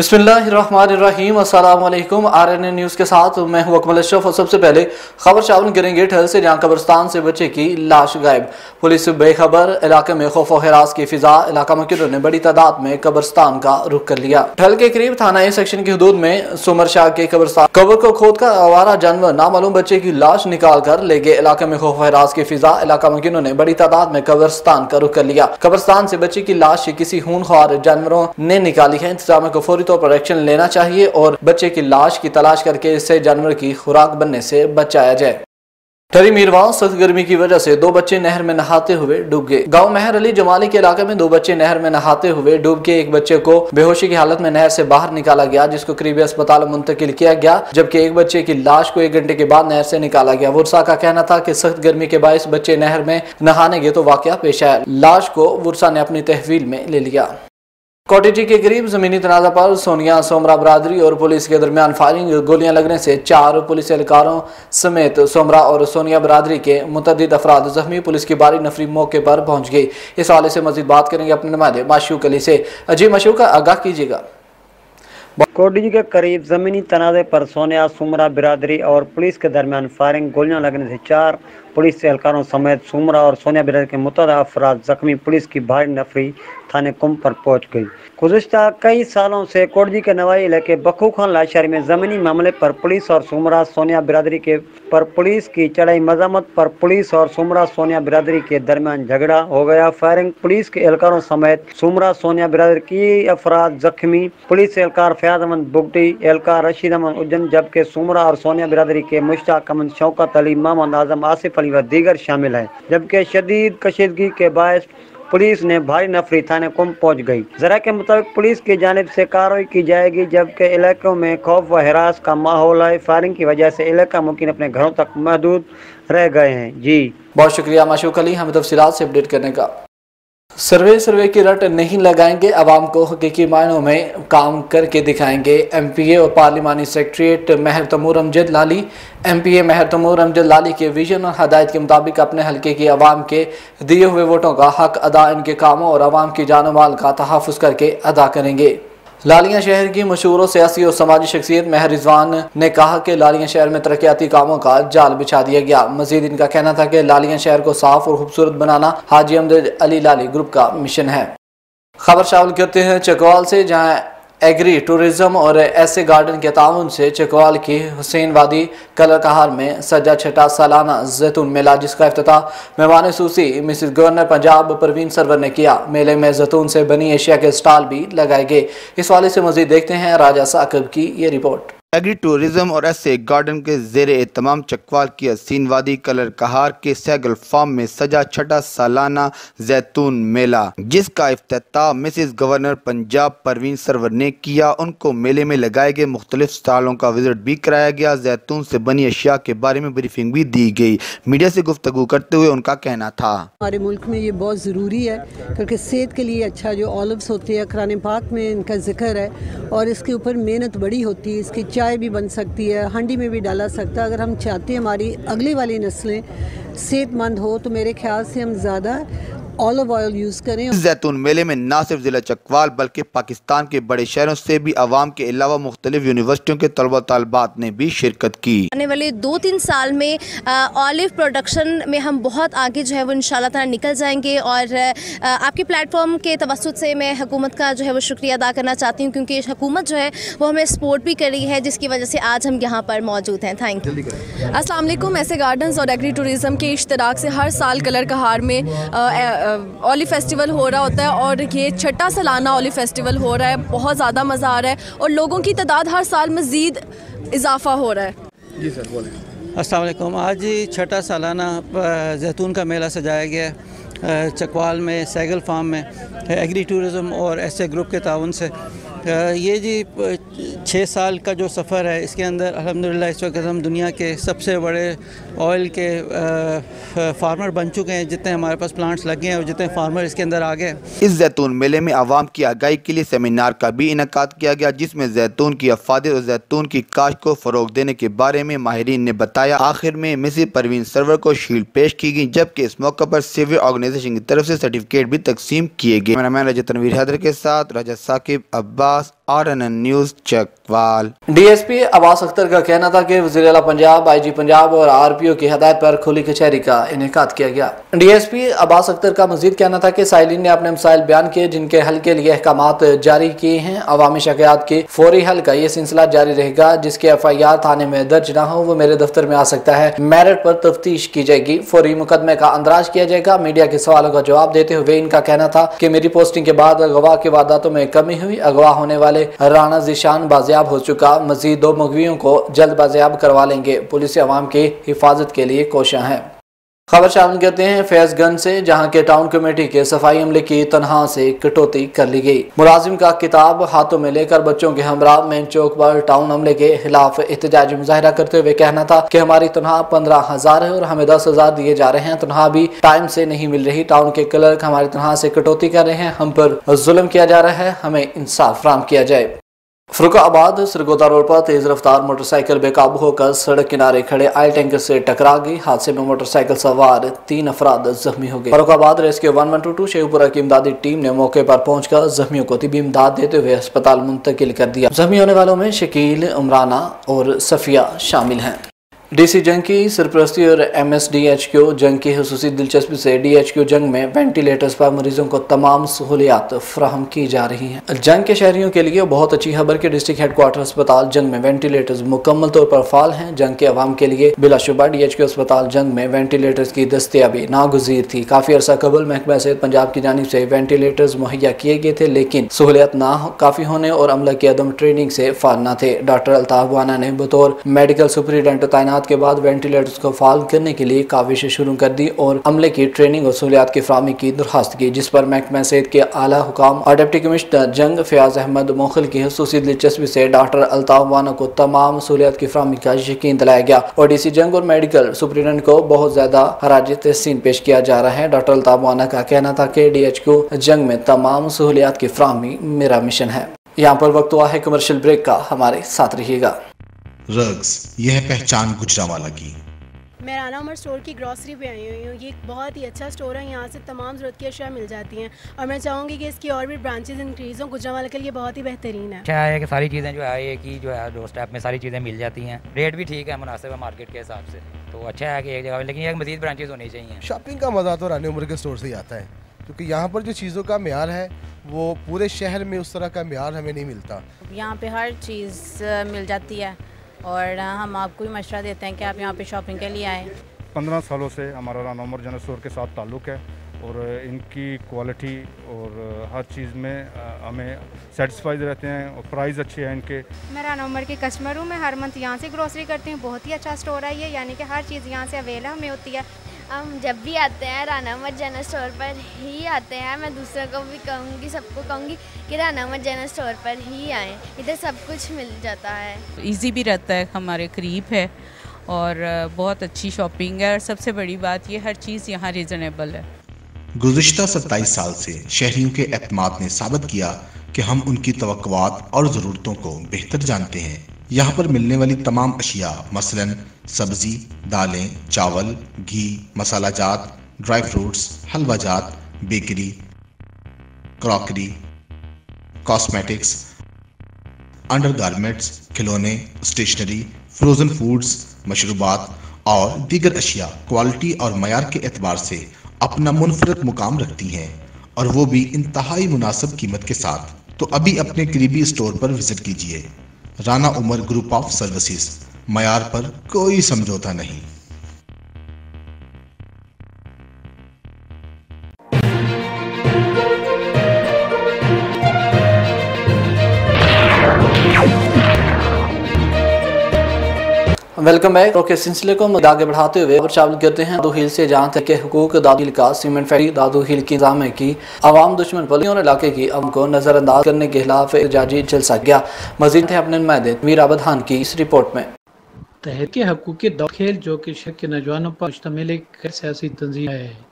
बिस्मिल्लाहिर्रहमानिर्रहीम अस्सलाम वालेकुम आरएनए न्यूज़ के साथ मैं हूँ अकमल अशरफ। और सबसे पहले खबर शामिल करेंगे ठहर से जहाँ कब्रस्तान से बच्चे की लाश गायब। पुलिस बेखबर इलाके में खौफ हरास की फिजा, इलाका मुकिरों ने बड़ी तादाद में कब्रस्तान का रुख कर लिया। ठल के करीब थाना ए सेक्शन की हदूद में सुमर शाह के कब्रस्तान कबर को खोद कर आवारा जानवर नामालूम बच्चे की लाश निकाल कर ले गए। इलाके में खौफ हरास की फिजा, इलाका मुकिरों ने बड़ी तादाद में कब्रस्तान का रुख कर लिया। कब्रस्तान से बच्चे की लाश किसी खून खार जानवरों ने निकाली है। इंतज़ाम को फौरी तौर पर एक्शन लेना चाहिए और बच्चे की लाश की तलाश करके इससे जानवर की खुराक बनने से बचाया जाए। टरी मीरवान सख्त गर्मी की वजह से दो बच्चे नहर में नहाते हुए डूब गए। गाँव मेहर अली जमाली के इलाके में दो बच्चे नहर में नहाते हुए डूब के एक बच्चे को बेहोशी की हालत में नहर से बाहर निकाला गया, जिसको करीबी अस्पताल मुंतकिल किया गया, जबकि एक बच्चे की लाश को एक घंटे के बाद नहर से निकाला गया। वर्षा का कहना था की सख्त गर्मी के बायस बच्चे नहर में नहाने गए तो वाक़ पेश आया। लाश को वर्षा ने अपनी तहवील में ले लिया। कोटेजी के करीब जमीनी तनाजा पर सोनिया, सोमरा बरादरी और पुलिस के दरमियान फायरिंग, गोलियाँ लगने से चार पुलिस एहलकारों समेत सोमरा और सोनिया बरादरी के मुतद अफराद जख्मी पुलिस की बारी नफरी मौके पर पहुँच गई इस हवाले से मजीद बात करेंगे अपने नुमाइंदे माशूक अली से। अजीब मशूक, आगाह कीजिएगा। कोटजी के करीब जमीनी तनाजे पर सोनिया, सुमरा, बिरादरी और पुलिस के दरमियान फायरिंग, गोलियाँ लगने से चार पुलिस एहलकारों समेत सुमरा और सोनिया, बिरादरी के मुतद अफराद जख्मी पुलिस की भारी नफरी थाने कुम पर पहुँच गई। गुजशत कई सालों से कोटजी के नवाई इलाके बखू खान लाशहरी में ज़मीनी मामले पर पुलिस और सुमरा, सोनिया, बिरादरी के पर पुलिस की चढ़ाई मजामत पर पुलिस और सुमरा, सोनिया, बिरादरी के दरमियान झगड़ा हो गया। फायरिंग पुलिस के एहलकारों समेत सुमरा, सोनिया, बिरादरी की अफराद जख्मी पुलिस एहलकार फयाज अहमद बुगटी एहलकार रशीद अहमद उज्जैन, जबकि सुमरा और सोनिया बिरादरी के मुश्ताक अहमद शौकत अली मोहम्मद आज़म, आसिफ अली व दीगर शामिल हैं, जबकि शदीद कशीदगी के बायस पुलिस ने भारी नफरी थाने कुम पहुँच गई। जरा के मुताबिक पुलिस की जानब से कार्रवाई की जाएगी, जबकि इलाकों में खौफ व हरास का माहौल है। फायरिंग की वजह से इलाका मुकिन अपने घरों तक महदूद रह गए हैं। जी। बहुत शुक्रिया, माशूक अली। हमें तफसीत से अपडेट करने का। सर्वे सर्वे की रट नहीं लगाएँगे। आवाम को हकीकी मायनों में काम करके दिखाएँगे। एम पी ए और पार्लिमानी secretariat Mehr Taimur Amjad Lali. M P A Mehr Taimur Amjad Lali के विजन और हदायत के मुताबिक अपने हल्के की आवाम के दिए हुए वोटों का हक अदा इनके कामों और आवाम की जान माल का तहफ़ करके अदा करेंगे। लालिया शहर की मशहूर सियासी और समाजी शख्सियत महर रिजवान ने कहा कि लालिया शहर में तरक्याती कामों का जाल बिछा दिया गया। मजीद इनका कहना था कि लालिया शहर को साफ़ और खूबसूरत बनाना हाजी अमदेद अली लाली ग्रुप का मिशन है। खबर शामिल करते हैं चकवाल से, जहाँ एग्री टूरिज़्म और ऐसे गार्डन के ताउन से चकवाल की हुसैन वादी कलर कहार में सजा छठा सालाना जैतून मेला, जिसका अफ्ताह मेहमान सूसी मिसिस गवर्नर पंजाब परवीन सरवर ने किया। मेले में जैतून से बनी एशिया के स्टॉल भी लगाए गए। इस वाले से मजीद देखते हैं राजा साकब की ये रिपोर्ट। एग्री टूरिज़्म और ऐसे गार्डन के जेर तमाम चकवाल की हसीन वादी कलर कहार के सैगल फार्म में सजा छठा सालाना जैतून मेला, जिसका अफ्ताह मिसिस गवर्नर पंजाब परवीन सरवर ने किया। उनको मेले में लगाए गए मुख्तलिफ़ स्टॉलों का विज़िट भी कराया गया। जैतून से बनी अशिया के बारे में ब्रीफिंग भी दी गई। मीडिया से गुफ्तु करते हुए उनका कहना था। हमारे मुल्क में ये बहुत ज़रूरी है, क्योंकि सेहत के लिए अच्छा जो ऑलिव्स होती है कुरान पाक में इनका ज़िक्र है, और इसके ऊपर मेहनत बड़ी होती है, इसकी चाय भी बन सकती है, हांडी में भी डाला सकता है। अगर हम चाहते हैं हमारी अगली वाली नस्लें सेहतमंद हो तो मेरे ख्याल से हम ज़्यादा ऑलिव ऑयल यूज़ करें जैतून मेले में न सिर्फ़ ज़िला चकवाल बल्कि पाकिस्तान के बड़े शहरों से भी आवाम के अलावा मुख्तलिफ़ यूनिवर्सिटियों के तलबा तलबात ने भी शिरकत की। आने वाले दो तीन साल में ऑलिव प्रोडक्शन में हम बहुत आगे जो है वो इन ताला निकल जाएँगे और आ, आपके प्लेटफॉर्म के तवसत से मैं हुकूमत का जो है वो शुक्रिया अदा करना चाहती हूँ क्योंकि हुकूमत जो है वो हमें सपोर्ट भी कर रही है जिसकी वजह से आज हम यहाँ पर मौजूद हैं। थैंक यू असलम ऐसे गार्डन्स और एग्री टूरिज़म के इश्तराक से हर साल कलर कहार में ओली फेस्टिवल हो रहा होता है और ये छठा सालाना ओली फेस्टिवल हो रहा है बहुत ज़्यादा मज़ा आ रहा है और लोगों की तादाद हर साल मज़ीद इजाफ़ा हो रहा है। जी सर बोलें असलम आज छठा सालाना जैतून का मेला सजाया गया है चकवाल में सैगल फार्म में एग्री टूरिज़म और ऐसे ग्रुप के ताउन से। ये जी छः साल का जो सफ़र है, इसके अंदर अल्हम्दुलिल्लाह, इस वक्त हम दुनिया के सबसे बड़े ऑयल के फार्मर बन चुके हैं, जितने हमारे पास प्लांट्स लगे हैं और जितने फार्मर इसके अंदर आ गए इस जैतून मेले में आवाम की आगाही के लिए सेमिनार का भी इनका किया गया, जिसमें जैतून की अफादत और जैतून की काश को फ़रोग देने के बारे में माहरीन ने बताया। आखिर में मिसी परवीन सरवर को शील्ड पेश की गई, जबकि इस मौके पर सिविल ऑर्गेनाइजेशन की तरफ़ से सर्टिफिकेट भी तकसीम किए गए। रजत तनवीर हैदर के साथ Rajat Saqib Abbas R N N news, Chakwal. D S P Abbas Akhtar का कहना था कि वजी अला पंजाब आई जी पंजाब और आर पी ओ की हदायत पर खुली कचहरी का इनका किया गया। D S P Abbas Akhtar का मजीद कहना था कि साइलिन ने अपने मसाइल बयान किए, जिनके हल के लिए अहकाम जारी किए हैं। अवामी शिकायत के फौरी हल का ये सिलसिला जारी रहेगा, जिसके एफ़ आई आर थाने में दर्ज न हो, वो मेरे दफ्तर में आ सकता है। मेरिट पर तफ्तीश की जाएगी। फौरी मुकदमे का अंदराज किया जाएगा। मीडिया के सवालों का जवाब देते हुए इनका कहना था की मेरी पोस्टिंग के बाद अगवा की वारदातों में कमी हुई। अगवा होने वाले राना जिशान बाजियाब हो चुका। मजीद दो मगवियों को जल्द बाजियाब करवा लेंगे। पुलिस अवाम की हिफाजत के लिए कोशा है। खबर शामिल करते हैं फैजगंज से, जहाँ के टाउन कमेटी के सफ़ाई अमले की तनहा से कटौती कर ली गई। मुलाजिम का किताब हाथों में लेकर बच्चों के हमरा मेन चौक पर टाउन अमले के खिलाफ एहतजाजी मुजाहरा करते हुए कहना था कि हमारी तनहा पंद्रह हज़ार है और हमें दस हज़ार दिए जा रहे हैं। तनहा भी टाइम से नहीं मिल रही। टाउन के क्लर्क हमारी तनहा से कटौती कर रहे हैं। हम पर जुल्म किया जा रहा है। हमें इंसाफ फ्राहम किया जाए। फरुखाबाद सरगोदा रोड पर तेज रफ्तार मोटरसाइकिल बेकाबू होकर सड़क किनारे खड़े आयल टैंकर से टकरा गई। हादसे में मोटरसाइकिल सवार तीन अफराद जख्मी हो गए। Farrukhabad rescue one one two two Sheikhupura की इमदादी टीम ने मौके पर पहुंचकर जख्मियों को तिबी इमदाद देते हुए अस्पताल मुंतकिल कर दिया। जख्मी होने वालों में शकील, उमराना और सफिया शामिल हैं। डीसी जंग की सरप्रस्ती और M S D H Q जंग की खसूसी दिलचस्पी से डी एच क्यू जंग में वेंटिलेटर्स पर मरीजों को तमाम सहूलियात फ्राहम की जा रही हैं। जंग के शहरियों के लिए बहुत अच्छी खबर के डिस्ट्रिक्ट हेडक्वार्टर अस्पताल जंग में वेंटिलेटर्स मुकम्मल तौर पर फाल हैं। जंग के अवाम के लिए बिलाशुबा डी एच अस्पताल जंग में वेंटिलेटर्स की दस्तियाबी नागुजीर थी। काफ़ी अर्सा कबल महकमा सेहत पंजाब की जानब से वेंटिलेटर्स मुहैया किए गए थे, लेकिन सहूलियत ना काफ़ी होने और अमला की अदम ट्रेनिंग से फाल न थे। डॉक्टर अल्ताफ वाना ने बतौर मेडिकल सुपरिटेंडेंट तैनात तैनात के बाद वेंटिलेटर्स को फाल करने के लिए काविशें शुरू कर दी और अमले की ट्रेनिंग और सहूलियात की फ्राहमी की दरखास्त की, जिस पर महकमा सेहत के आला हुकाम और डिप्टी कमिश्नर जंग फयाज अहमद मोखल की खसूसी दिलचस्पी से डॉक्टर अल्ताफ वाना को तमाम सहूलियात की फ्राहमी का यकीन दिलाया गया। और डी सी जंग और मेडिकल सुप्रिटेंडेंट को बहुत ज़्यादा हराज तहसीन पेश किया जा रहा है। डॉक्टर अल्ताफ वाना का कहना था कि डी एच जंग में तमाम सहूलियात की फ्राहमी मेरा मिशन है। यहाँ पर वक्त हुआ है कमर्शियल ब्रेक का। हमारे साथ रहिएगा। रग्स यह पहचान गुजरावाला की। मैं राना उमर स्टोर की ग्रॉसरी पे आई हुई हूँ। ये एक बहुत ही अच्छा स्टोर है। यहाँ से तमाम ज़रूरत की अशिया मिल जाती हैं। और मैं चाहूँगी कि इसकी और भी ब्रांचेज इंक्रीज़ हों। गुजरावाला के लिए बहुत ही बेहतरीन है। अच्छा है कि सारी चीज़ें जो है ही जो है दो स्टेप में सारी चीज़ें मिल जाती हैं। रेट भी ठीक है मुनासिब है मार्केट के हिसाब से। तो अच्छा है कि एक जगह लेकिन एक मजीद ब्रांचेज होनी चाहिए। शॉपिंग का मज़ा तो रानी उम्र के स्टोर से ही आता है। क्योंकि यहाँ पर जो चीज़ों का मैार है वो पूरे शहर में उस तरह का मैार हमें नहीं मिलता। यहाँ पे हर चीज़ मिल जाती है। और हम आपको भी मशवरा देते हैं कि आप यहाँ पे शॉपिंग के लिए आएँ। पंद्रह सालों से हमारा राना उमर जनरल स्टोर के साथ ताल्लुक़ है और इनकी क्वालिटी और हर चीज़ में हमें सेटिस्फाइड रहते हैं और प्राइस अच्छे हैं इनके। मैं राना उमर के कस्टमर हूँ मैं हर मंथ यहाँ से ग्रोसरी करती हूँ बहुत ही अच्छा स्टोर है ये यानी कि हर चीज़ यहाँ से अवेलेबल हमें होती है। हम जब भी आते हैं राना उमर जनरल स्टोर पर ही आते हैं। मैं दूसरों को भी कहूँगी सबको कहूँगी कि राना उमर जनरल स्टोर पर ही आएँ। इधर सब कुछ मिल जाता है। ईजी भी रहता है हमारे करीब है और बहुत अच्छी शॉपिंग है और सबसे बड़ी बात ये हर चीज़ यहाँ रिजनेबल है। गुज्त सत्ताईस साल से शहरियों के अतमाद ने साबित किया कि हम उनकी तो और ज़रूरतों को बेहतर जानते हैं। यहाँ पर मिलने वाली तमाम अशिया, मसलन सब्ज़ी, दालें, चावल, घी, मसाला जात, ड्राई फ्रूट्स, हलवा जात, bakery, crockery, cosmetics, under garments, खिलौने, स्टेशनरी, फ्रोज़न फूड्स, मशरूबात और दीगर अशिया क्वालिटी और मैार के एतबार से अपना मुनफरद मुकाम रखती हैं और वो भी इंतहाई मुनासिब कीमत के साथ। तो अभी अपने करीबी स्टोर पर विज़िट कीजिए। Rana Umar group of services मयार पर कोई समझौता नहीं। वेलकम बैक ओके, सिलसिले को आगे बढ़ाते हुए और शामिल करते हैं। दादू हिल से जहाँ तक के हकूक, दादू हिल का सीमेंट फैक्ट्री, दादू हिल की है की आवाम दुश्मन पलियों और इलाके की अम को नजरअंदाज करने के खिलाफ एजाजी जलसा गया। मजीद थे अपने नुमाइंदे मीर आबद खान की इस रिपोर्ट में। तहरीक हकूक खेल जो कि शक के नौजवानों पर मुश्तमिल एक सियासी तंजीम है।